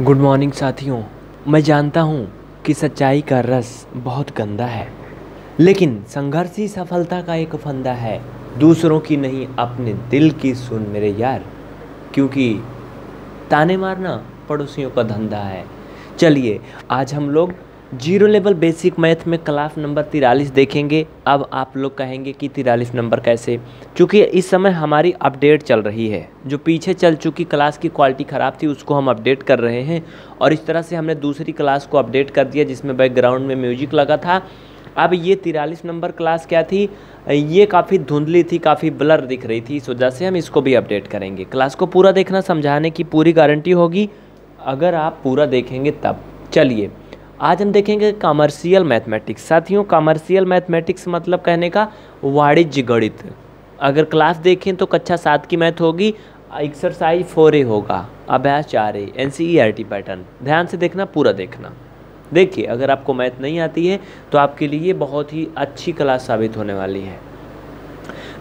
Good morning साथियों। मैं जानता हूँ कि सच्चाई का रस बहुत गंदा है, लेकिन संघर्ष ही सफलता का एक फंदा है। दूसरों की नहीं, अपने दिल की सुन मेरे यार, क्योंकि ताने मारना पड़ोसियों का धंधा है। चलिए, आज हम लोग ज़ीरो लेवल बेसिक मैथ में क्लास नंबर तिरालीस देखेंगे। अब आप लोग कहेंगे कि तिरालीस नंबर कैसे? क्योंकि इस समय हमारी अपडेट चल रही है। जो पीछे चल चुकी क्लास की क्वालिटी ख़राब थी, उसको हम अपडेट कर रहे हैं। और इस तरह से हमने दूसरी क्लास को अपडेट कर दिया, जिसमें बैकग्राउंड में म्यूज़िक लगा था। अब ये तिरालीस नंबर क्लास क्या थी? ये काफ़ी धुंधली थी, काफ़ी ब्लर दिख रही थी, इस वजह से हम इसको भी अपडेट करेंगे। क्लास को पूरा देखना, समझाने की पूरी गारंटी होगी। अगर आप पूरा देखेंगे तब। चलिए आज हम देखेंगे कॉमर्शियल मैथमेटिक्स साथियों कॉमर्शियल मैथमेटिक्स मतलब कहने का वाणिज्य गणित। अगर क्लास देखें तो कक्षा सात की मैथ होगी एक्सरसाइज फोर ए होगा, अभ्यास चार ए एन पैटर्न ध्यान से देखना, पूरा देखना। देखिए, अगर आपको मैथ नहीं आती है तो आपके लिए बहुत ही अच्छी क्लास साबित होने वाली है।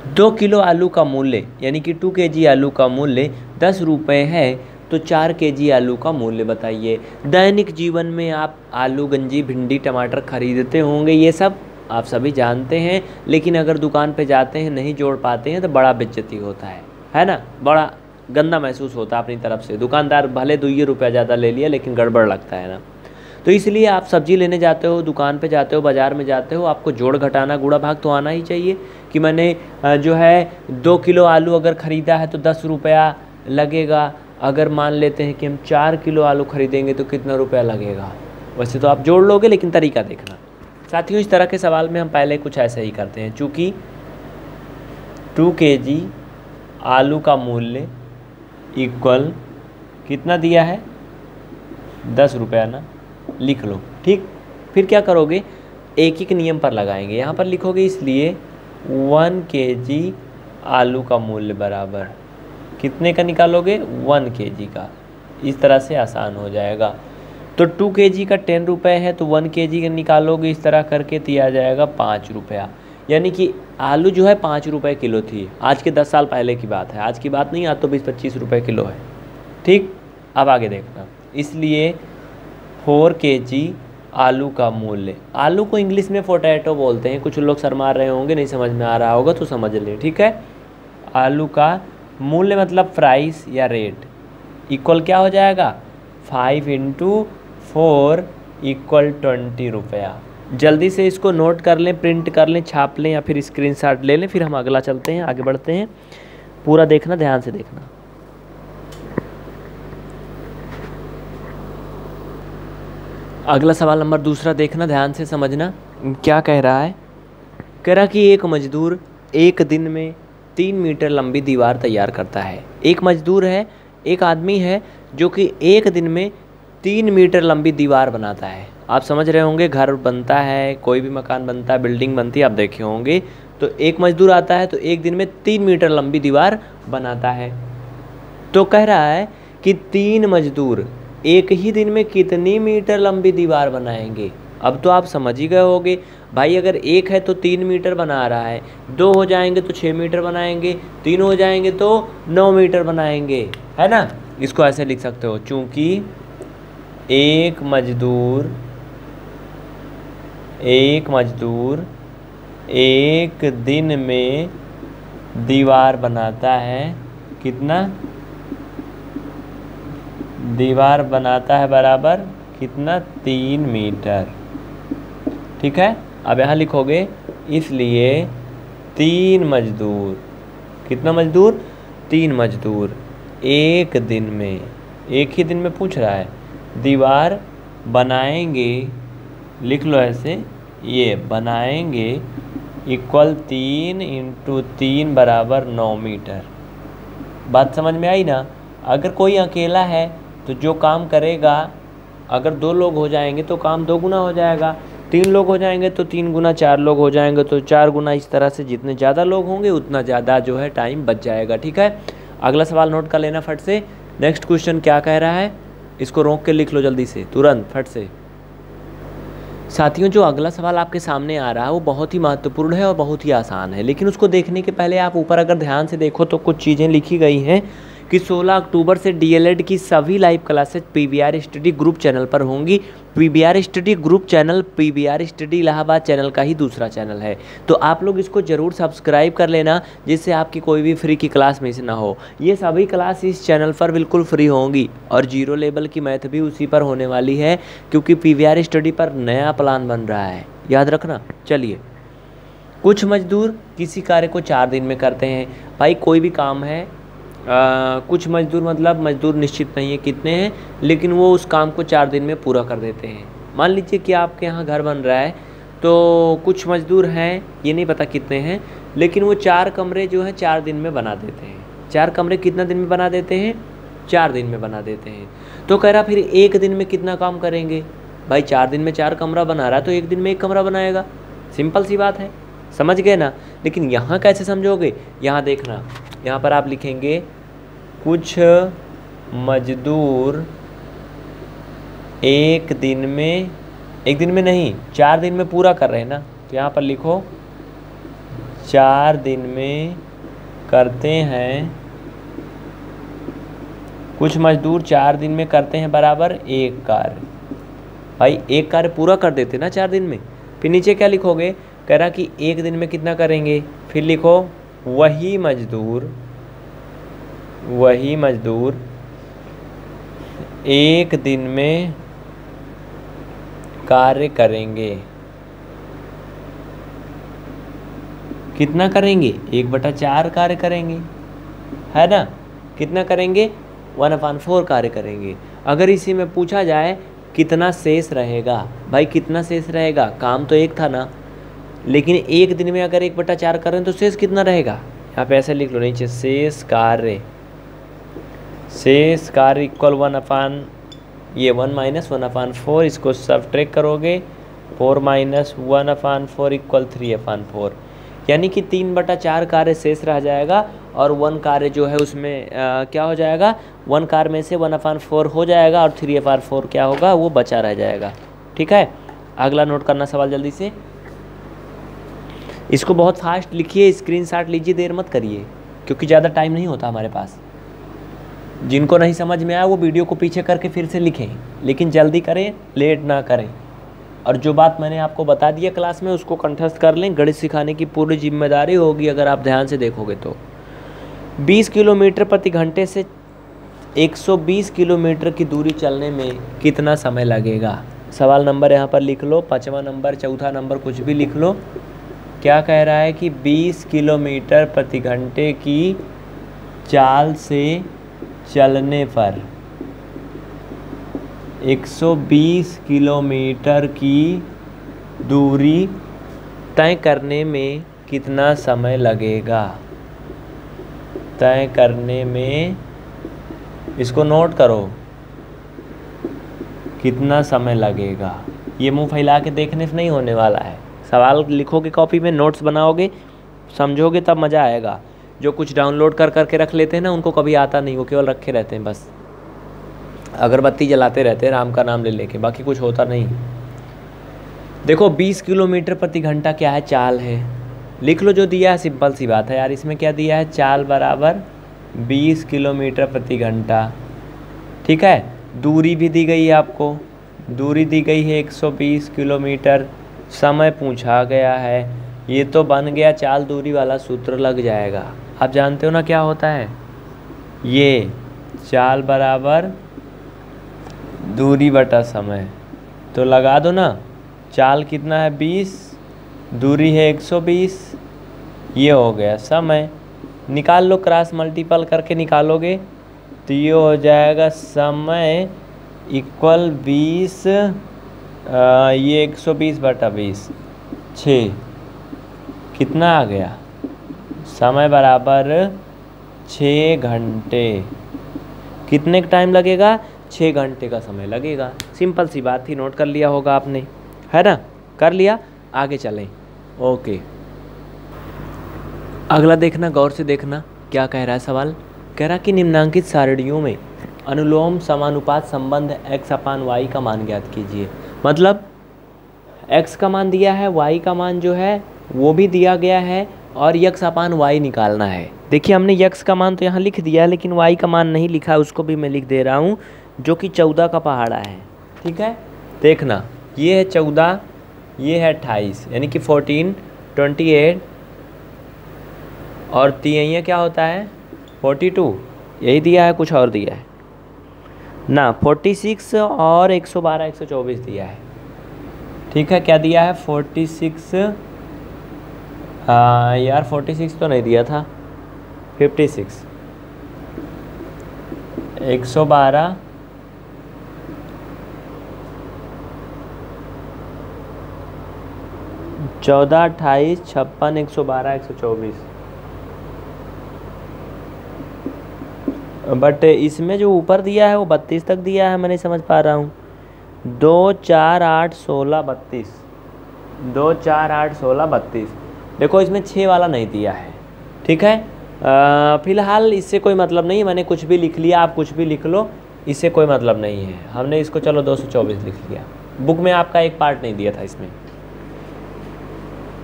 दो किलो आलू का मूल्य, यानी कि टू के जी आलू का मूल्य दस रुपये है तो चार के जी आलू का मूल्य बताइए। दैनिक जीवन में आप आलू, गंजी, भिंडी, टमाटर खरीदते होंगे, ये सब आप सभी जानते हैं, लेकिन अगर दुकान पे जाते हैं, नहीं जोड़ पाते हैं तो बड़ा बेज्जती होता है। है ना? बड़ा गंदा महसूस होता है अपनी तरफ़ से। दुकानदार भले दो ही रुपया ज़्यादा ले लिया, लेकिन गड़बड़ लगता है ना? तो इसलिए आप सब्ज़ी लेने जाते हो, दुकान पे जाते हो, बाज़ार में जाते हो, आपको जोड़ घटाना गुड़ा भाग तो आना ही चाहिए कि मैंने जो है दो किलो आलू अगर ख़रीदा है तो दस रुपया लगेगा। अगर मान लेते हैं कि हम चार किलो आलू खरीदेंगे तो कितना रुपया लगेगा? वैसे तो आप जोड़ लोगे, लेकिन तरीका देखना। साथियों, इस तरह के सवाल में हम पहले कुछ ऐसे ही करते हैं। चूँकि टू के जी आलू का मूल्य इक्वल कितना दिया है? दस रुपया ना? लिख लो। ठीक? फिर क्या करोगे? एक एक नियम पर लगाएँगे। यहाँ पर लिखोगे इसलिए वन के जी आलू का मूल्य बराबर कितने का निकालोगे? वन के का। इस तरह से आसान हो जाएगा। तो टू के का टेन रुपये है तो वन के का निकालोगे, इस तरह करके तो आ जाएगा पाँच रुपया। यानी कि आलू जो है, पाँच रुपये किलो थी। आज के दस साल पहले की बात है। आज की बात नहीं, आज तो बीस पच्चीस रुपये किलो है। ठीक? अब आगे देखना। इसलिए फोर के आलू का मूल्य। आलू को इंग्लिश में पोटैटो बोलते हैं। कुछ लोग शर्मा रहे होंगे, नहीं समझ में आ रहा होगा तो समझ लें। ठीक है? आलू का मूल्य मतलब प्राइस या रेट इक्वल क्या हो जाएगा? Five into four equal twenty रुपया। जल्दी से इसको नोट कर लें प्रिंट कर लें, छाप लें या फिर स्क्रीनशॉट ले लें, फिर हम अगला चलते हैं, आगे बढ़ते हैं। पूरा देखना, ध्यान से देखना। अगला सवाल नंबर दूसरा, देखना, ध्यान से समझना। क्या कह रहा है? कह रहा कि एक मजदूर एक दिन में तीन मीटर लंबी दीवार तैयार करता है। एक मजदूर है, एक आदमी है, जो कि एक दिन में तीन मीटर लंबी दीवार बनाता है। आप समझ रहे होंगे, घर बनता है, कोई भी मकान बनता है बिल्डिंग बनती है, आप देखे होंगे। तो एक मजदूर आता है तो एक दिन में तीन मीटर लंबी दीवार बनाता है। तो कह रहा है कि तीन मजदूर एक ही दिन में कितनी मीटर लंबी दीवार बनाएँगे? अब तो आप समझ ही गए होगे। भाई, अगर एक है तो तीन मीटर बना रहा है। दो हो जाएँगे तो छः मीटर बनाएँगे। तीन हो जाएँगे तो नौ मीटर बनाएँगे। है ना? इसको ऐसे लिख सकते हो। चूँकि एक मजदूर एक मजदूर एक दिन में दीवार बनाता है। कितना? दीवार बनाता है बराबर कितना? तीन मीटर। ठीक है? अब यहाँ लिखोगे, इसलिए तीन मजदूर। कितना मजदूर? तीन मजदूर। एक दिन में। एक ही दिन में पूछ रहा है, दीवार बनाएँगे, लिख लो ऐसे, ये बनाएँगे इक्वल तीन इंटू तीन बराबर नौ मीटर। बात समझ में आई ना? अगर कोई अकेला है तो जो काम करेगा, अगर दो लोग हो जाएँगे तो काम दो गुना हो जाएगा। तीन लोग हो जाएँगे तो तीन गुना चार लोग हो जाएँगे तो चार गुना इस तरह से जितने ज़्यादा लोग होंगे, उतना ज़्यादा जो है टाइम बच जाएगा, ठीक है? अगला सवाल नोट कर लेना फट से। नेक्स्ट क्वेश्चन क्या कह रहा है? इसको रोक के लिख लो जल्दी से, तुरंत, फट से। साथियों, जो अगला सवाल आपके सामने आ रहा है, वो बहुत ही महत्वपूर्ण है और बहुत ही आसान है। लेकिन उसको देखने के पहले आप ऊपर अगर ध्यान से देखो तो कुछ चीज़ें लिखी गई हैं। कि 16 अक्टूबर से डीएलएड की सभी live classes PVR study group channel पर होंगी। PVR study group channel PVR study Allahabad channel का ही दूसरा चैनल है। तो आप लोग इसको ज़रूर सब्सक्राइब कर लेना, जिससे आपकी कोई भी फ्री की क्लास मिस ना हो। ये सभी क्लास इस चैनल पर बिल्कुल फ्री होंगी। और ज़ीरो लेवल की मैथ भी उसी पर होने वाली है, क्योंकि पीवीआर स्टडी पर नया प्लान बन रहा है। याद रखना, चलिए। कुछ मजदूर किसी कार्य को चार दिन में करते हैं। भाई, कोई भी काम है आ, कुछ मजदूर मतलब मजदूर निश्चित नहीं है कितने हैं लेकिन वो उस काम को चार दिन में पूरा कर देते हैं। मान लीजिए कि आपके यहाँ घर बन रहा है तो कुछ मजदूर हैं ये नहीं पता कितने हैं लेकिन वो चार कमरे जो हैं चार दिन में बना देते हैं। चार कमरे कितना दिन में बना देते हैं? चार दिन में बना देते हैं। तो कह रहा फिर एक दिन में कितना काम करेंगे? भाई चार दिन में चार कमरा बना रहा है तो एक दिन में एक कमरा बनाएगा। सिंपल सी बात है समझ गए ना? लेकिन यहाँ कैसे समझोगे? यहाँ देखना। यहाँ पर आप लिखेंगे, कुछ मजदूर एक दिन में, एक दिन में नहीं, चार दिन में पूरा कर रहे हैं ना? तो यहाँ पर लिखो, चार दिन में करते हैं, कुछ मजदूर चार दिन में करते हैं बराबर एक कार्य। भाई, एक कार्य पूरा कर देते ना चार दिन में? फिर नीचे क्या लिखोगे? कह रहा कि एक दिन में कितना करेंगे? फिर लिखो वही मजदूर वही मजदूर एक दिन में कार्य करेंगे। कितना करेंगे? एक बटा चार कार्य करेंगे, है ना? कितना करेंगे? वन अपान फोर कार्य करेंगे। अगर इसी में पूछा जाए, कितना शेष रहेगा? भाई, कितना शेष रहेगा? काम तो एक था ना। लेकिन एक दिन में अगर एक बटा चार करें तो शेष कितना रहेगा? यहाँ पे ऐसे लिख लो नीचे शेष कार्य। शेष कार्य इक्वल वन अपान ये one minus one upon four इसको सब ट्रेक करोगे four minus one upon four equal three upon four यानी कि तीन बटा चार कार्य शेष रह जाएगा और वन कार्य जो है उसमें आ, क्या हो जाएगा? वन कार में से वन अपान फोर हो जाएगा और थ्री अपान फोर क्या होगा? वो बचा रह जाएगा। ठीक है? अगला नोट करना सवाल जल्दी से। इसको बहुत फास्ट लिखिए स्क्रीन शॉट लीजिए, देर मत करिए, क्योंकि ज़्यादा टाइम नहीं होता हमारे पास। जिनको नहीं समझ में आया, वो वीडियो को पीछे करके फिर से लिखें, लेकिन जल्दी करें लेट ना करें। और जो बात मैंने आपको बता दिया क्लास में, उसको कंठस्थ कर लें, गणित सिखाने की पूरी ज़िम्मेदारी होगी अगर आप ध्यान से देखोगे तो। 20 किलोमीटर प्रति घंटे से 120 किलोमीटर की दूरी चलने में कितना समय लगेगा? सवाल नंबर यहाँ पर लिख लो, पाँचवा नंबर, चौथा नंबर कुछ भी लिख लो। क्या कह रहा है कि 20 किलोमीटर प्रति घंटे की चाल से चलने पर 120 किलोमीटर की दूरी तय करने में कितना समय लगेगा? तय करने में, इसको नोट करो, कितना समय लगेगा? ये मुँह फैला के देखने से नहीं होने वाला है। सवाल लिखोगे कॉपी में नोट्स बनाओगे, समझोगे, तब मज़ा आएगा। जो कुछ डाउनलोड कर करके रख लेते हैं ना, उनको कभी आता नहीं, वो केवल रखे रहते हैं बस। अगरबत्ती जलाते रहते हैं, राम का नाम ले लेके, बाकी कुछ होता नहीं। देखो 20 किलोमीटर प्रति घंटा क्या है? चाल है। लिख लो जो दिया है, सिंपल सी बात है यार, इसमें क्या दिया है? चाल बराबर 20 किलोमीटर प्रति घंटा। ठीक है? दूरी भी दी गई है आपको। दूरी दी गई है 120 किलोमीटर। समय पूछा गया है। ये तो बन गया चाल दूरी वाला सूत्र लग जाएगा। आप जानते हो ना क्या होता है? ये चाल बराबर दूरी बटा समय। तो लगा दो ना, चाल कितना है? बीस, दूरी है एक सौ बीस। ये हो गया समय। निकाल लो, क्रॉस मल्टीपल करके निकालोगे तो ये हो जाएगा समय इक्वल बीस ये एक सौ बीस बटा बीस, छ। कितना आ गया? समय बराबर छ घंटे। कितने का टाइम लगेगा? छः घंटे का समय लगेगा। सिंपल सी बात थी नोट कर लिया होगा आपने। है ना? कर लिया? आगे चलें। ओके। अगला देखना, गौर से देखना, क्या कह रहा है सवाल? कह रहा कि निम्नांकित सारणियों में अनुलोम समानुपात संबंध एक्स अपान वाई का मान ज्ञात कीजिए। मतलब x का मान दिया है, y का मान जो है, वो भी दिया गया है, और यक्स अपान वाई निकालना है। देखिए, हमने यक्स का मान तो यहाँ लिख दिया लेकिन वाई का मान नहीं लिखा, उसको भी मैं लिख दे रहा हूँ, जो कि चौदह का पहाड़ा है। ठीक है? देखना, ये है चौदह, ये है अट्ठाईस, यानी कि फोर्टीन ट्वेंटी एट और तीन क्या होता है? फोर्टी टू यही दिया है, कुछ और दिया है। ना फोर्टी सिक्स और एक सौ बारह, एक सौ चौबीस दिया है। ठीक है, क्या दिया है? फोर्टी सिक्स यार फोर्टी सिक्स तो नहीं दिया था। फिफ्टी सिक्स एक सौ बारह। चौदह, अट्ठाईस, छप्पन, एक सौ बारह, एक सौ चौबीस। बट इसमें जो ऊपर दिया है वो बत्तीस तक दिया है, मैं नहीं समझ पा रहा हूँ। दो, चार, आठ, सोलह, बत्तीस। दो, चार, आठ, सोलह, बत्तीस। देखो, इसमें छः वाला नहीं दिया है। ठीक है? फ़िलहाल इससे कोई मतलब नहीं मैंने कुछ भी लिख लिया, आप कुछ भी लिख लो, इससे कोई मतलब नहीं है। हमने इसको, चलो 224 लिख लिया। बुक में आपका एक पार्ट नहीं दिया था इसमें।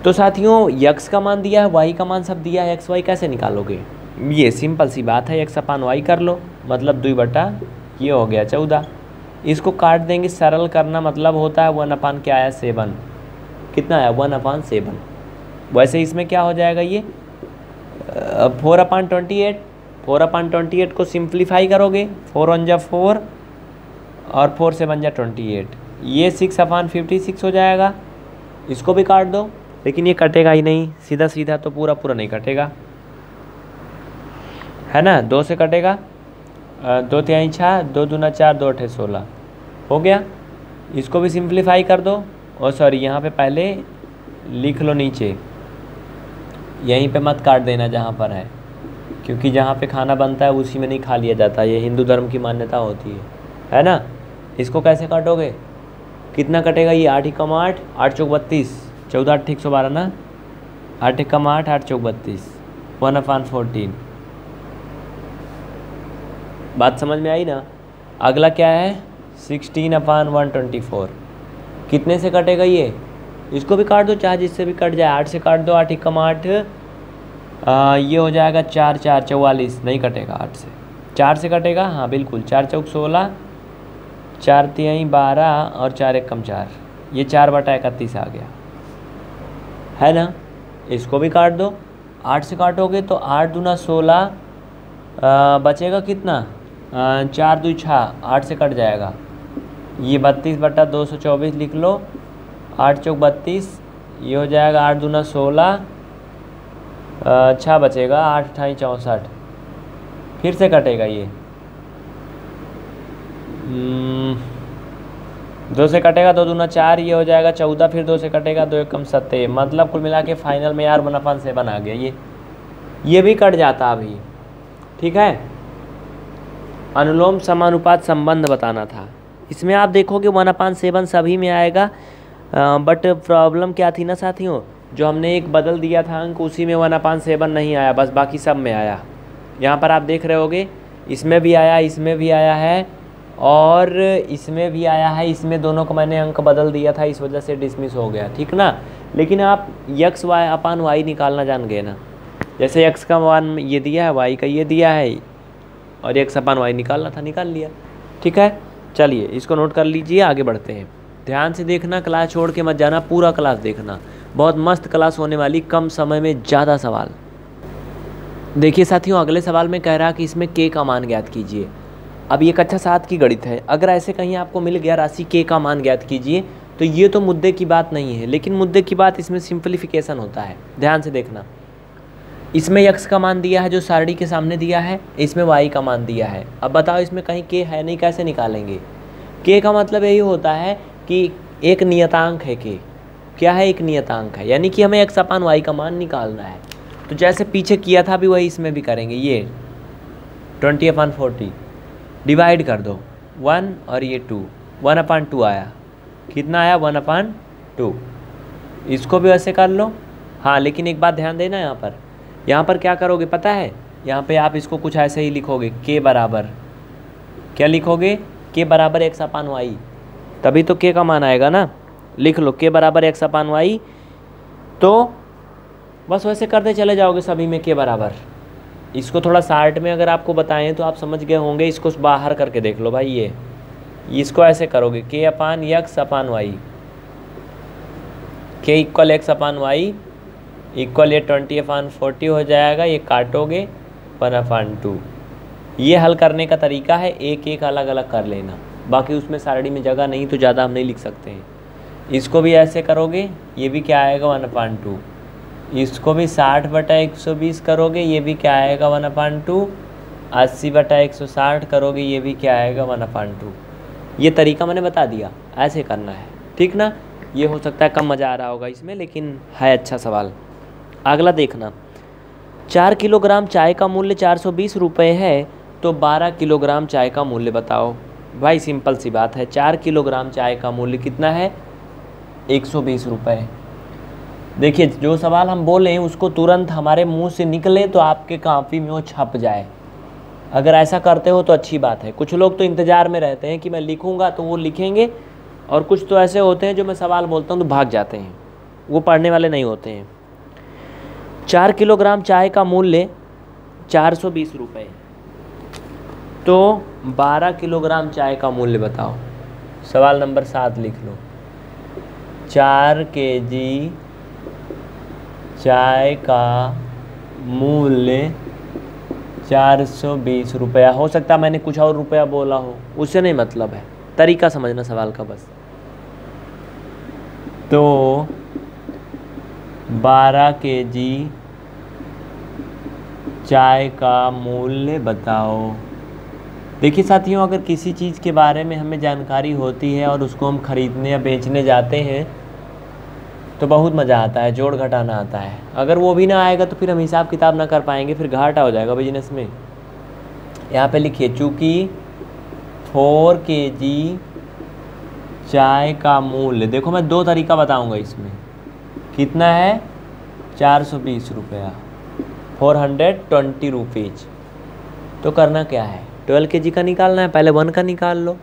तो साथियों, यक्स का मान दिया है, वाई का मान सब दिया है एक्स वाई कैसे निकालोगे? ये सिंपल सी बात है, एक अपान वाई कर लो। मतलब दुई बटा ये हो गया चौदह। इसको काट देंगे, सरल करना मतलब होता है वन अपान क्या आया? सेवन। कितना आया? One upon seven. वैसे इसमें क्या हो जाएगा ये? Four upon twenty eight. Four upon twenty eight को सिंप्लीफाई करोगे। फोर वन जा फोर और फोर से बन जा ट्वेंटी एट। ये सिक्स अपान फिफ्टी सिक्स हो जाएगा। इसको भी काट दो, लेकिन ये कटेगा ही नहीं। सीधा सीधा तो पूरा पूरा नहीं कटेगा। है ना? दो से कटेगा। दो तिहाई छः दो दूना चार, दो अठे सोलह। हो गया? इसको भी सिंप्लीफाई कर दो। और सॉरी यहाँ पे पहले लिख लो नीचे। यहीं पे मत काट देना जहाँ पर है। क्योंकि जहाँ पे खाना बनता है, उसी में नहीं खा लिया जाता। ये हिंदू धर्म की मान्यता होती है। है ना? इसको कैसे काटोगे? कितना कटेगा ये? आठ ही कम आठ आठ चौक बत्तीस। चौदह आठ एक सौ बारह ना? आठ एक कम आठ आठ चौक बत्तीस। One upon fourteen. बात समझ में आई ना? अगला क्या है? Sixteen upon one twenty four कितने से कटेगा ये? इसको भी काट दो चाहे जिससे भी कट जाए, आठ से काट दो, आठ कम आठ। ये हो जाएगा चार चार, चौवालीस, नहीं कटेगा आठ से। चार से कटेगा? हाँ बिल्कुल, चार चौक सोलह, चार तिहाई बारह और चार एक कम चार। ये चार बटा इकतीस आ गया। है ना? इसको भी काट दो। आठ से काटोगे तो आठ दूना सोलह बचेगा कितना? चार दो छः आठ से कट जाएगा। ये बत्तीस बटा दो सौ चौबीस लिख लो। आठ चौक बत्तीस ये हो जाएगा आठ दूना सोलह। छः बचेगा आठ अठाई चौंसठ। फिर से कटेगा ये। हम्म, दो से कटेगा दो दूना चार ये हो जाएगा चौदह फिर दो से कटेगा दो एक कम सत्ते। मतलब कुल मिला के फाइनल में यार मुनाफान से बना गया ये। ये भी कट जाता अभी। ठीक है? अनुलोम समानुपात संबंध बताना था। इसमें आप देखोगे वन अपान सेवन सभी में आएगा। बट प्रॉब्लम क्या थी ना साथियों? जो हमने एक बदल दिया था अंक, उसी में वन अपान सेवन नहीं आया, बस बाकी सब में आया। यहाँ पर आप देख रहे होगे, इसमें भी आया, इसमें भी आया है, और इसमें भी आया है, इसमें दोनों को मैंने अंक बदल दिया था, इस वजह से डिसमिस हो गया, ठीक ना? लेकिन आप यक्स वाई अपान वाई निकालना जान गए ना। जैसे यक्स का वन ये दिया है वाई का ये दिया है और एक अपान वाई निकालना था, निकाल लिया। ठीक है? चलिए, इसको नोट कर लीजिए, आगे बढ़ते हैं। ध्यान से देखना क्लास छोड़ के मत जाना, पूरा क्लास देखना। बहुत मस्त क्लास होने वाली, कम समय में ज़्यादा सवाल। देखिए साथियों, अगले सवाल में कह रहा कि इसमें के का मान ज्ञात कीजिए। अब ये कक्षा सात की गणित है। अगर ऐसे कहीं आपको मिल गया राशि के का मान ज्ञात कीजिए तो ये तो मुद्दे की बात नहीं है, लेकिन मुद्दे की बात इसमें सिंप्लीफिकेशन होता है। ध्यान से देखना। इसमें यक्स का मान दिया है, जो सारणी के सामने दिया है, इसमें वाई का मान दिया है। अब बताओ इसमें कहीं के है नहीं, कैसे निकालेंगे? के का मतलब यही होता है कि एक नियतांक है के क्या है एक नियतांक है? यानी कि हमें एक्स अपान वाई का मान निकालना है। तो जैसे पीछे किया था भी वही इसमें भी करेंगे। ये ट्वेंटी अपान फोर्टी, डिवाइड कर दो। वन और ये टू। वन अपान टू आया। कितना आया? One upon two. इसको भी वैसे कर लो। हाँ लेकिन एक बात ध्यान देना यहाँ पर। यहाँ पर क्या करोगे पता है? यहाँ पे आप इसको कुछ ऐसे ही लिखोगे के बराबर। क्या लिखोगे? के बराबर एक्स अपान वाई तभी तो के का मान आएगा ना? लिख लो के बराबर एक्स अपान वाई तो बस वैसे करते चले जाओगे सभी में के बराबर। इसको थोड़ा शार्ट में अगर आपको बताएँ तो आप समझ गए होंगे, इसको बाहर करके देख लो भाई ये। इसको ऐसे करोगे के अपान यक्स अपान वाई के equal x upon y equal ये ट्वेंटी अपान फोर्टी हो जाएगा, ये काटोगे वन अपान टू ये हल करने का तरीका है, एक एक अलग अलग कर लेना। बाकी उसमें सारणी में जगह नहीं तो ज़्यादा हम नहीं लिख सकते हैं। इसको भी ऐसे करोगे, ये भी क्या आएगा वन अपान टू इसको भी साठ बटा एक सौ बीस करोगे, ये भी क्या आएगा वन अपान टू अस्सी बटा एक सौ साठ करोगे, ये भी क्या आएगा वन अपान टू ये तरीका मैंने बता दिया, ऐसे करना है। ठीक ना? ये हो सकता है कम मज़ा आ रहा होगा इसमें, लेकिन है अच्छा सवाल। अगला देखना। चार किलोग्राम चाय का मूल्य चार सौ बीस रुपये है तो बारह किलोग्राम चाय का मूल्य बताओ। भाई, सिंपल सी बात है, चार किलोग्राम चाय का मूल्य कितना है? एक सौ बीस रुपये देखिए, जो सवाल हम बोलें, उसको तुरंत हमारे मुँह से निकले तो आपके काफ़ी में वो छप जाए। अगर ऐसा करते हो तो अच्छी बात है। कुछ लोग तो इंतज़ार में रहते हैं कि मैं लिखूँगा तो वो लिखेंगे, और कुछ तो ऐसे होते हैं जो मैं सवाल बोलता हूँ तो भाग जाते हैं। वो पढ़ने वाले नहीं होते हैं। चार किलोग्राम चाय का मूल्य चार सौ बीस रुपये तो बारह किलोग्राम चाय का मूल्य बताओ। सवाल नंबर सात लिख लो। चार के जी चाय का मूल्य चार सौ बीस रुपया। हो सकता है मैंने कुछ और रुपया बोला हो। उससे नहीं मतलब है। तरीका समझना सवाल का बस। तो बारह के जी चाय का मूल्य बताओ। देखिए साथियों, अगर किसी चीज़ के बारे में हमें जानकारी होती है और उसको हम ख़रीदने या बेचने जाते हैं तो बहुत मज़ा आता है, जोड़ घटाना आता है। अगर वो भी ना आएगा तो फिर हम हिसाब किताब ना कर पाएँगे, फिर घाटा हो जाएगा बिज़नेस में। यहाँ पे लिखिए, चूँकि फोर के जी चाय का मूल्य, देखो मैं दो तरीका बताऊँगा इसमें। कितना है? चार सौ बीस रुपया। Four hundred twenty rupees. तो करना क्या है? ट्वेल्व के जी का निकालना है, पहले वन का निकाल लो।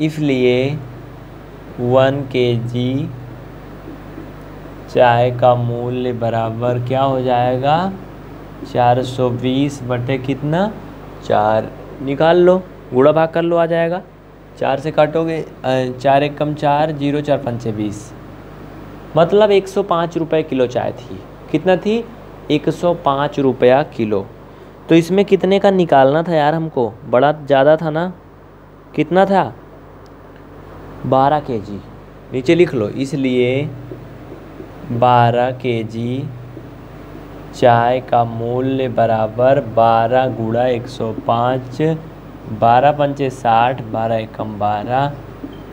इसलिए वन के जी चाय का मूल्य बराबर क्या हो जाएगा? चार सौ बीस बटे कितना? चार। निकाल लो गुड़ा भाग कर लो, आ जाएगा। चार से काटोगे चार एक कम चार, ज़ीरो चार पंचे बीस। मतलब एक सौ पाँच रुपये किलो चाय थी। कितना थी? एक सौ पाँच रुपया किलो। तो इसमें कितने का निकालना था यार हमको? बड़ा ज़्यादा था ना? कितना था? बारह के जी नीचे लिख लो, इसलिए बारह के जी चाय का मूल्य बराबर बारह गुड़ा एक सौ पाँच, बारह पंचे साठ, बारह एकम बारह,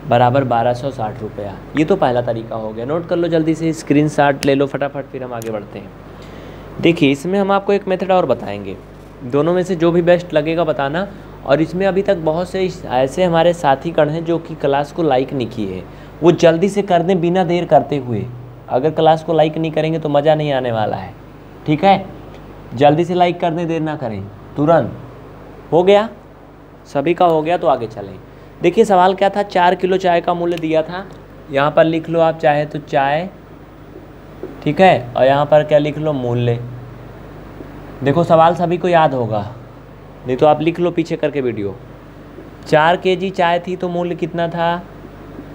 बराबर बारह सौ साठ रुपया। ये तो पहला तरीका हो गया। नोट कर लो जल्दी से स्क्रीन ले लो फटाफट, फिर हम आगे बढ़ते हैं। देखिए, इसमें हम आपको एक मेथड और बताएँगे। दोनों में से जो भी बेस्ट लगेगा बताना, और इसमें अभी तक बहुत से ऐसे हमारे साथी कण हैं जो कि क्लास को लाइक नहीं किए हैं। वो जल्दी से कर दें बिना देर करते हुए। अगर क्लास को लाइक नहीं करेंगे तो मज़ा नहीं आने वाला है। ठीक है? जल्दी से लाइक करने देर ना करें। तुरंत। हो गया? सभी का हो गया तो आगे चलें। देखिए, सवाल क्या था? चार किलो चाय का मूल्य दिया था। यहाँ पर लिख लो आप, चाहे तो चाय। ठीक है? और यहाँ पर क्या लिख लो? मूल्य। देखो, सवाल सभी को याद होगा। नहीं तो आप लिख लो पीछे करके वीडियो। चार के जी चाय थी तो मूल्य कितना था?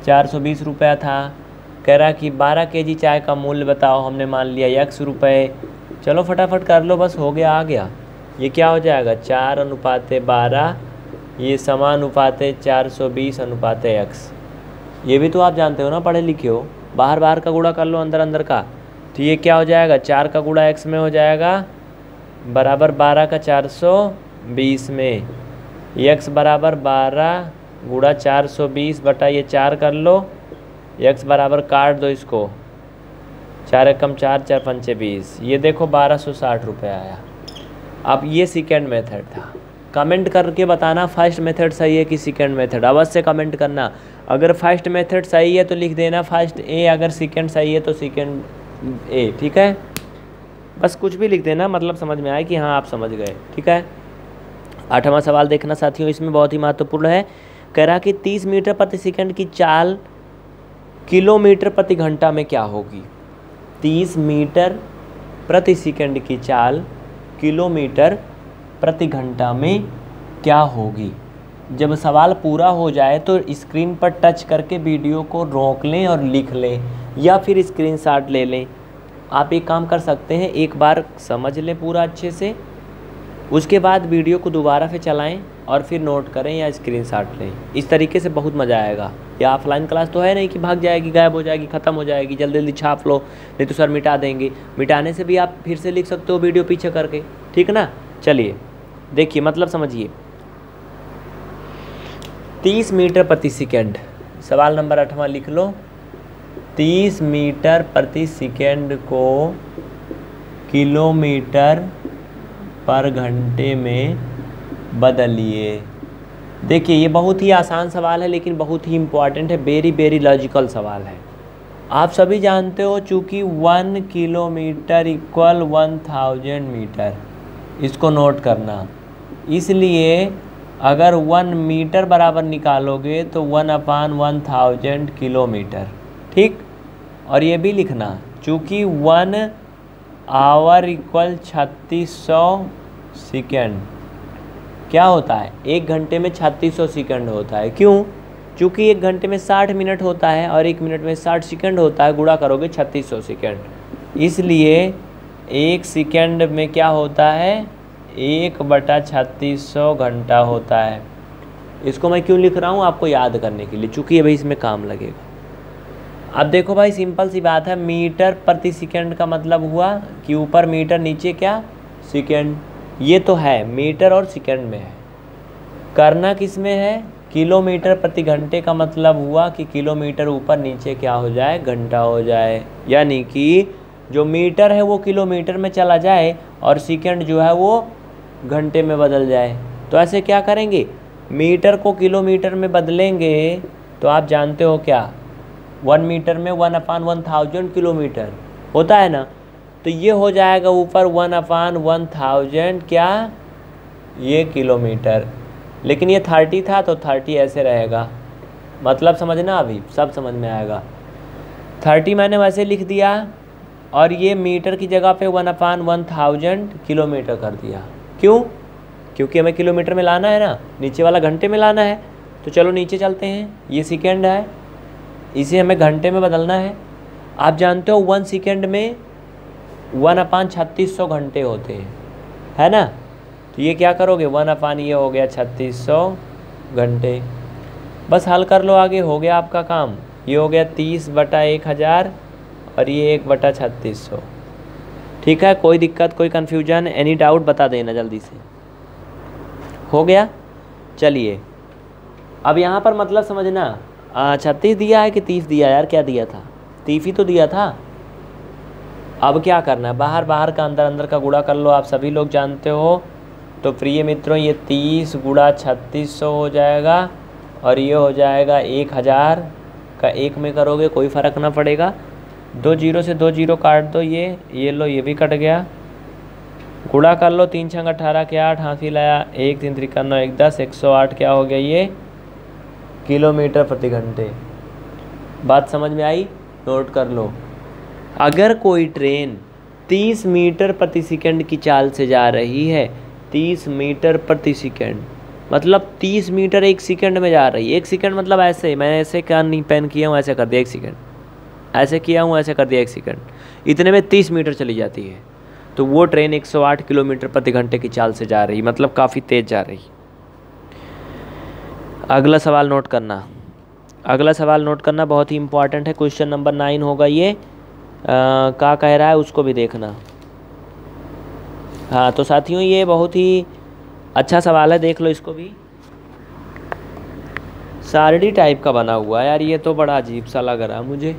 चार सौ बीस रुपया था। कह रहा कि बारह के जी चाय का मूल्य बताओ, हमने मान लिया यक्स रुपये चलो, फटाफट कर लो, बस हो गया, आ गया। ये क्या हो जाएगा? चार अनुपाते बारह, ये समानुपाते चार सौ बीस अनुपाते यक्स। ये भी तो आप जानते हो ना, पढ़े लिखे हो। बाहर बाहर का गुड़ा कर लो, अंदर अंदर का। तो ये क्या हो जाएगा? चार का गुड़ा एक्स में हो जाएगा। बराबर बारह का चार सौ बीस में। यक्स बराबर बारह गुड़ा चार सौ बीस बटा ये चार कर लो। एक्स बराबर काट दो इसको। चार एकम चार चार पंचे बीस। ये देखो बारह सौ साठ रुपये आया। अब ये सेकेंड मेथड था। कमेंट करके बताना फ़र्स्ट मेथड सही है कि सेकेंड मेथड अवश्य कमेंट करना। अगर फ़र्स्ट मेथड सही है तो लिख देना फ़र्स्ट ए अगर सेकेंड सही है तो सेकेंड ए, ठीक है? बस कुछ भी लिख देना मतलब समझ में आए कि हाँ आप समझ गए, ठीक है? आठवां सवाल देखना साथियों, इसमें बहुत ही महत्वपूर्ण है। कह रहा कि 30 मीटर प्रति सेकंड की चाल किलोमीटर प्रति घंटा में क्या होगी? 30 मीटर प्रति सेकंड की चाल किलोमीटर प्रति घंटा में क्या होगी? जब सवाल पूरा हो जाए तो स्क्रीन पर टच करके वीडियो को रोक लें और लिख लें या फिर स्क्रीनशॉट ले लें। आप एक काम कर सकते हैं, एक बार समझ लें पूरा अच्छे से। उसके बाद वीडियो को दोबारा से चलाएँ और फिर नोट करें या स्क्रीन स्क्रीनशॉट लें। इस तरीके से बहुत मज़ा आएगा। या ऑफलाइन क्लास तो है नहीं कि भाग जाएगी, गायब हो जाएगी, ख़त्म हो जाएगी जल्दी जल्दी छाप लो, नहीं तो सर मिटा देंगे। मिटाने से भी आप फिर से लिख सकते हो वीडियो पीछे करके। ठीक ना? चलिए, देखिए मतलब समझिए। तीस मीटर प्रति सेकेंड। सवाल नंबर अठवा लिख लो। तीस मीटर प्रति सेकेंड को किलोमीटर पर घंटे में बदलिए। देखिए, ये बहुत ही आसान सवाल है, लेकिन बहुत ही इंपॉर्टेंट है वेरी वेरी लॉजिकल सवाल है। आप सभी जानते हो, चूँकि one kilometre equal one thousand metre इसको नोट करना। इसलिए अगर वन मीटर बराबर निकालोगे तो one upon one thousand kilometre. ठीक? और ये भी लिखना, चूँकि वन आवर इक्वल छत्तीस सौ सेकेंड। क्या होता है? एक घंटे में छत्तीस सौ सेकेंड होता है। क्यों? चूँकि एक घंटे में साठ मिनट होता है और एक मिनट में साठ सेकेंड होता है गुड़ा करोगे छत्तीस सौ सेकेंड। इसलिए एक सेकेंड में क्या होता है? एक बटा छत्तीस सौ घंटा होता है। इसको मैं क्यों लिख रहा हूँ? आपको याद करने के लिए, चूँकि भाई इसमें काम लगेगा। अब देखो भाई, सिंपल सी बात है, मीटर प्रति सेकेंड का मतलब हुआ कि ऊपर मीटर, नीचे क्या? सेकेंड। ये तो है, मीटर और सेकेंड में है। करना किसमें है? किलोमीटर प्रति घंटे का मतलब हुआ कि किलोमीटर ऊपर नीचे क्या हो जाए? घंटा हो जाए। यानी कि जो मीटर है वो किलोमीटर में चला जाए और सेकेंड जो है वो घंटे में बदल जाए। तो ऐसे क्या करेंगे? मीटर को किलोमीटर में बदलेंगे तो आप जानते हो क्या? वन मीटर में one upon one thousand kilometre. होता है ना? तो ये हो जाएगा ऊपर वन अपान वन थाउज़ेंड क्या? ये किलोमीटर। लेकिन ये थर्टी था तो थर्टी ऐसे रहेगा। मतलब समझना अभी? सब समझ में आएगा। थर्टी मैंने वैसे लिख दिया और ये मीटर की जगह पे one upon one thousand kilometre कर दिया। क्यों? क्योंकि हमें किलोमीटर में लाना है ना, नीचे वाला घंटे में लाना है। तो चलो नीचे चलते हैं, ये सेकेंड है। इसे हमें घंटे में बदलना है। आप जानते हो वन सेकेंड में वन अपान छत्तीस सौ घंटे होते हैं, है ना? तो ये क्या करोगे? वन अपान ये हो गया छत्तीस सौ घंटे। बस हल कर लो आगे, हो गया आपका काम। ये हो गया तीस बटा एक हज़ार और ये एक बटा छत्तीस सौ। ठीक है, कोई दिक्कत, कोई कन्फ्यूज़न एनी डाउट बता देना जल्दी से। हो गया? चलिए। अब यहाँ पर मतलब समझना। छत्तीस दिया है कि तीस दिया? यार, क्या दिया था? तीस ही तो दिया था। अब क्या करना है? बाहर बाहर का, अंदर अंदर का गुड़ा कर लो। आप सभी लोग जानते हो। तो प्रिय मित्रों, ये तीस गुड़ा छत्तीस सौ हो जाएगा और ये हो जाएगा एक हज़ार। का एक में करोगे, कोई फ़र्क ना पड़ेगा। दो ज़ीरो से दो ज़ीरो काट दो, ये ये लो, ये भी कट गया। गुड़ा कर लो, तीन छंग अठारह के आठ हाथी लाया एक, तीन त्रिका नौ एक दस, एक सौ आठ, क्या हो गया ये? किलोमीटर प्रति घंटे। बात समझ में आई? नोट कर लो। अगर कोई ट्रेन तीस मीटर प्रति सेकंड की चाल से जा रही है, तीस मीटर प्रति सेकंड मतलब तीस मीटर एक सेकंड में जा रही है। एक सेकंड मतलब ऐसे, मैंने ऐसे क्या नहीं, पेन किया हूँ, ऐसे कर दिया, एक सेकंड। ऐसे किया हूँ, ऐसे कर दिया एक सेकंड इतने में तीस मीटर चली जाती है। तो वो ट्रेन 108 किलोमीटर प्रति घंटे की चाल से जा रही मतलब काफ़ी तेज़ जा रही। अगला सवाल नोट करना। अगला सवाल नोट करना बहुत ही इंपॉर्टेंट है। क्वेश्चन नंबर नाइन होगा ये। का कह रहा है, उसको भी देखना। हाँ तो साथियों, ये बहुत ही अच्छा सवाल है, देख लो इसको भी। सारडी टाइप का बना हुआ है। यार, ये तो बड़ा अजीब सा लग रहा है मुझे।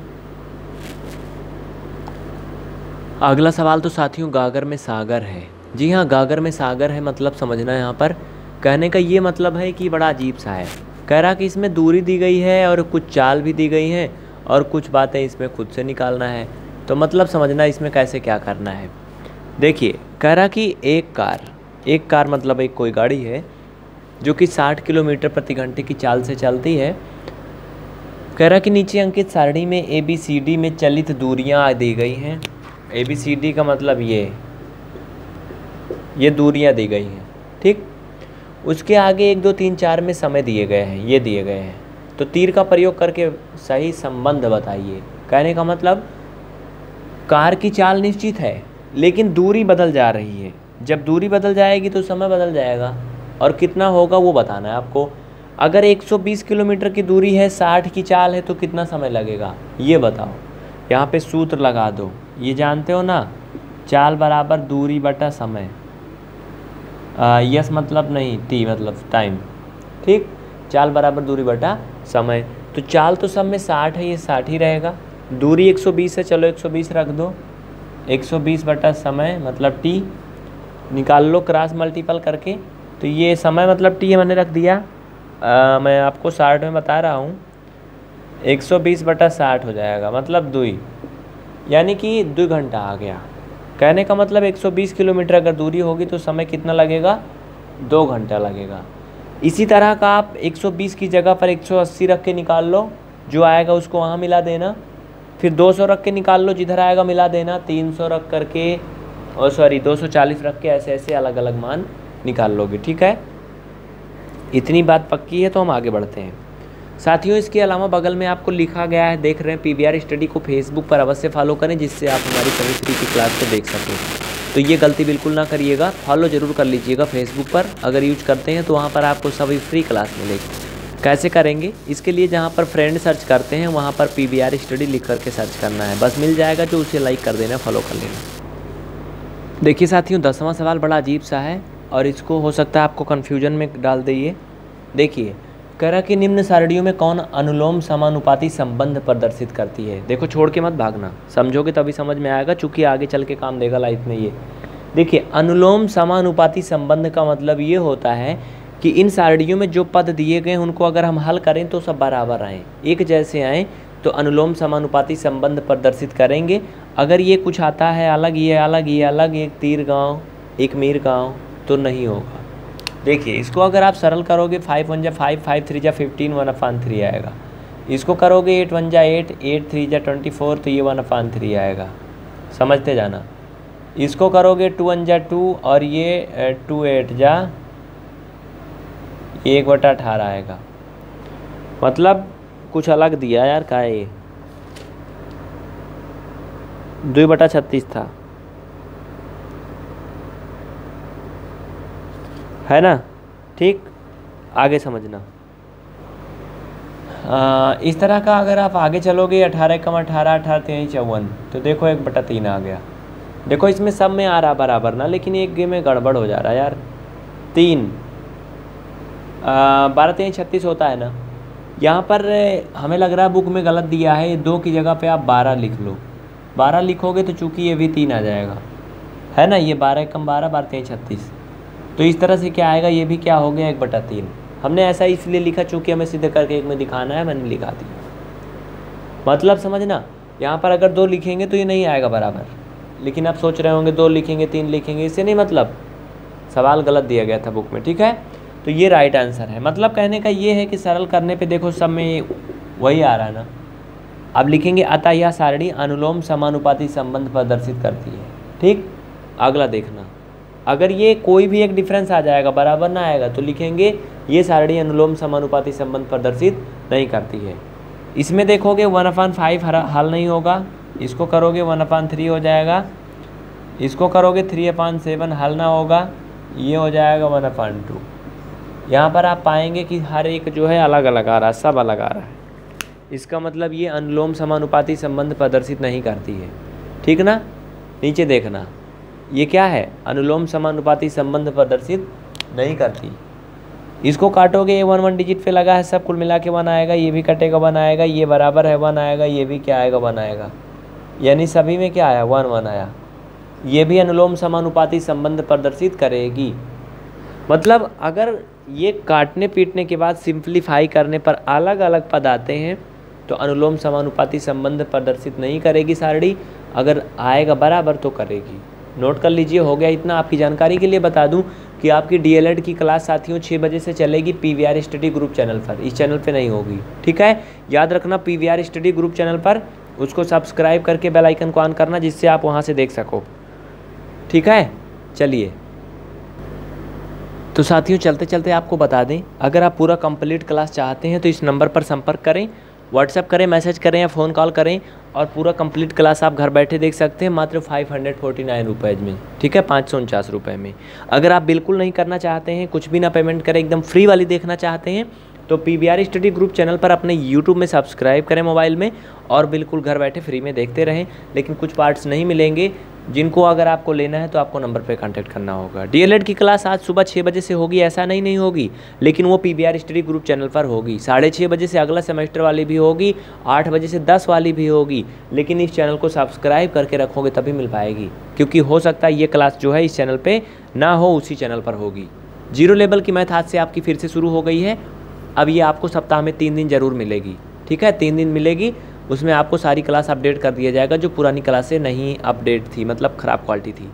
अगला सवाल तो साथियों गागर में सागर है। जी हाँ गागर में सागर है मतलब समझना यहाँ पर। कहने का ये मतलब है कि बड़ा अजीब सा है। कह रहा कि इसमें दूरी दी गई है और कुछ चाल भी दी गई हैं और कुछ बातें इसमें खुद से निकालना है। तो मतलब समझना इसमें कैसे क्या करना है। देखिए, कह रहा कि एक कार एक कार मतलब एक कोई गाड़ी है जो कि 60 किलोमीटर प्रति घंटे की चाल से चलती है। कह रहा कि नीचे अंकित सारणी में ए बी सी डी में चलित दूरियाँ दी गई हैं। ए बी सी डी का मतलब ये ये दूरियाँ दी गई हैं, ठीक? उसके आगे एक, दो, तीन, चार में समय दिए गए हैं, ये दिए गए हैं। तो तीर का प्रयोग करके सही संबंध बताइए। कहने का मतलब कार की चाल निश्चित है, लेकिन दूरी बदल जा रही है। जब दूरी बदल जाएगी तो समय बदल जाएगा, और कितना होगा वो बताना है आपको। अगर 120 किलोमीटर की दूरी है 60 की चाल है तो कितना समय लगेगा? ये बताओ। यहाँ पे सूत्र लगा दो। ये जानते हो ना? चाल बराबर दूरी बटा समय। आ, यस मतलब नहीं टी मतलब टाइम ठीक? चाल बराबर दूरी बटा समय। तो चाल तो सब में साठ है ये साठ ही रहेगा। दूरी 120 है चलो 120 रख दो। 120 बटा समय मतलब टी निकाल लो क्रॉस मल्टीपल करके। तो ये समय मतलब टी मैंने रख दिया। आ, मैं आपको साठ में बता रहा हूँ। 120 बटा साठ हो जाएगा मतलब दुई यानी कि दो घंटा आ गया। कहने का मतलब 120 किलोमीटर अगर दूरी होगी तो समय कितना लगेगा? दो घंटा लगेगा। इसी तरह का आप 120 की जगह पर 180 रख के निकाल लो, जो आएगा उसको वहाँ मिला देना। फिर 200 रख के निकाल लो, जिधर आएगा मिला देना। 300 रख करके और सॉरी 240 रख के ऐसे ऐसे अलग अलग मान निकाल लोगे, ठीक है? इतनी बात पक्की है तो हम आगे बढ़ते हैं। साथियों, इसके अलावा बगल में आपको लिखा गया है, देख रहे हैं पी स्टडी को फेसबुक पर अवश्य फॉलो करें, जिससे आप हमारी सभी फ्री की क्लास को देख सकें। तो ये गलती बिल्कुल ना करिएगा फॉलो ज़रूर कर लीजिएगा फेसबुक पर, अगर यूज़ करते हैं तो वहाँ पर आपको सभी फ्री क्लास मिलेगी। कैसे करेंगे? इसके लिए जहाँ पर फ्रेंड सर्च करते हैं, वहाँ पर पी स्टडी लिख करके सर्च करना है। बस मिल जाएगा, जो उसे लाइक कर देना फॉलो कर लेना। देखिए साथियों, दसवां सवाल बड़ा अजीब सा है, और इसको हो सकता है आपको कन्फ्यूज़न में डाल दीजिए देखिए कह रहा कि निम्न सारणियों में कौन अनुलोम समानुपाती संबंध प्रदर्शित करती है? देखो, छोड़ के मत भागना। समझोगे तभी समझ में आएगा, चूँकि आगे चल के काम देगा लाइफ में ये। देखिए, अनुलोम समानुपाती संबंध का मतलब ये होता है कि इन सारणियों में जो पद दिए गए उनको अगर हम हल करें तो सब बराबर आएँ। एक जैसे आएँ तो अनुलोम समानुपाती संबंध प्रदर्शित करेंगे। अगर ये कुछ आता है, अलग, ये अलग ये अलग, एक तीर गाँव, एक मीर गाँव तो नहीं होगा। देखिए, इसको अगर आप सरल करोगे फाइव वन जा फाइव फाइव थ्री जा फिफ्टीन वन अफान थ्री आएगा। इसको करोगे एट वन जा एट एट थ्री जा ट्वेंटी फोर तो ये वन अफान थ्री आएगा। समझते जाना। इसको करोगे टू वन जा टू और ये टू एट जा एक बटा अठारह आएगा। मतलब कुछ अलग दिया यार, का ये? दो बटा छत्तीस था। है ना? ठीक? आगे समझना। आ, इस तरह का अगर आप आगे चलोगे अठारह कम अठारह अठारह तीन चौवन तो देखो एक बटा तीन आ गया। देखो इसमें सब में आ रहा बराबर ना लेकिन एक गेम में गड़बड़ हो जा रहा यार। तीन। बारह तीन छत्तीस होता है ना। यहाँ पर हमें लग रहा है बुक में गलत दिया है दो की जगह पे आप बारह लिख लो। बारह लिखोगे तो चूँकि ये भी तीन आ जाएगा। है ना? ये बारह कम बारह बारह तीन छत्तीस। तो इस तरह से क्या आएगा? ये भी क्या हो गया? एक बटा तीन। हमने ऐसा इसलिए लिखा चूँकि हमें सीधे करके एक में दिखाना है, मैंने लिखा दिया। मतलब समझना, यहाँ पर अगर दो लिखेंगे तो ये नहीं आएगा बराबर। लेकिन आप सोच रहे होंगे, दो लिखेंगे, तीन लिखेंगे, इससे नहीं मतलब। सवाल गलत दिया गया था बुक में, ठीक है? तो ये राइट आंसर है। मतलब कहने का ये है कि सरल करने पे देखो, सब में वही आ रहा है ना। अब लिखेंगे, अतः यह सारणी अनुलोम समानुपाती संबंध प्रदर्शित करती है। ठीक? अगला देखना। अगर ये कोई भी एक डिफरेंस आ जाएगा, बराबर ना आएगा तो लिखेंगे, ये सारणी अनुलोम समानुपाती संबंध प्रदर्शित नहीं करती है। इसमें देखोगे वन अपान फाइव हल नहीं होगा, इसको करोगे वन अपान थ्री हो जाएगा, इसको करोगे थ्री अपान सेवन हल ना होगा, ये हो जाएगा वन अपान टू यहाँ पर आप पाएँगे कि हर एक जो है अलग अलग आ रहा है, सब अलग आ रहा है। इसका मतलब ये अनुलोम समानुपाती संबंध प्रदर्शित नहीं करती है। ठीक ना? नीचे देखना। ये क्या है? अनुलोम समानुपाती संबंध प्रदर्शित नहीं करती। इसको काटोगे, ये वन वन डिजिट पे लगा है, सब कुल मिला के वन आएगा, ये भी कटेगा वन आएगा, ये बराबर है वन आएगा, ये भी क्या आएगा वन आएगा। यानी सभी में क्या आया? वन वन आया। ये भी अनुलोम समानुपाती संबंध प्रदर्शित करेगी। मतलब अगर ये काटने पीटने के बाद सिंप्लीफाई करने पर अलग अलग पद आते हैं तो अनुलोम समानुपाती संबंध प्रदर्शित नहीं करेगी सारणी। अगर आएगा बराबर तो करेगी। नोट कर लीजिए, हो गया इतना। आपकी जानकारी के लिए बता दूँ कि आपकी डीएलएड की क्लास साथियों छः बजे से चलेगी पीवीआर स्टडी ग्रुप चैनल पर। इस चैनल पे नहीं होगी, ठीक है? याद रखना पीवीआर स्टडी ग्रुप चैनल पर। उसको सब्सक्राइब करके बेल आइकन को ऑन करना, जिससे आप वहाँ से देख सको। ठीक है? चलिए। तो साथियों चलते चलते आपको बता दें, अगर आप पूरा कंप्लीट क्लास चाहते हैं तो इस नंबर पर संपर्क करें। व्हाट्सएप करें मैसेज करें या फ़ोन कॉल करें और पूरा कंप्लीट क्लास आप घर बैठे देख सकते हैं, मात्र five hundred forty nine rupees में। ठीक है? पाँच सौ उनचास रुपये में। अगर आप बिल्कुल नहीं करना चाहते हैं, कुछ भी ना पेमेंट करें, एकदम फ्री वाली देखना चाहते हैं तो P B R study group channel पर अपने यूट्यूब में सब्सक्राइब करें मोबाइल में और बिल्कुल घर बैठे फ्री में देखते रहें, लेकिन कुछ पार्ट्स नहीं मिलेंगे जिनको अगर आपको लेना है तो आपको नंबर पे कांटेक्ट करना होगा। डीएलएड की क्लास आज सुबह छः बजे से होगी, ऐसा नहीं नहीं होगी, लेकिन वो पी स्टडी ग्रुप चैनल पर होगी। साढ़े छः बजे से अगला सेमेस्टर वाली भी होगी, आठ बजे से दस वाली भी होगी, लेकिन इस चैनल को सब्सक्राइब करके रखोगे तभी मिल पाएगी, क्योंकि हो सकता है ये क्लास जो है इस चैनल पर ना हो, उसी चैनल पर होगी। ज़ीरो लेवल की मैथ आज से आपकी फिर से शुरू हो गई है। अब ये आपको सप्ताह में तीन दिन ज़रूर मिलेगी। ठीक है? तीन दिन मिलेगी। उसमें आपको सारी क्लास अपडेट कर दिया जाएगा, जो पुरानी क्लासें नहीं अपडेट थी मतलब ख़राब क्वालिटी थी।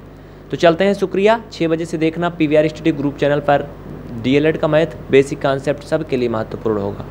तो चलते हैं, शुक्रिया। छः बजे से देखना P V study group channel पर। डी का मैथ बेसिक कॉन्सेप्ट सब के लिए महत्वपूर्ण होगा।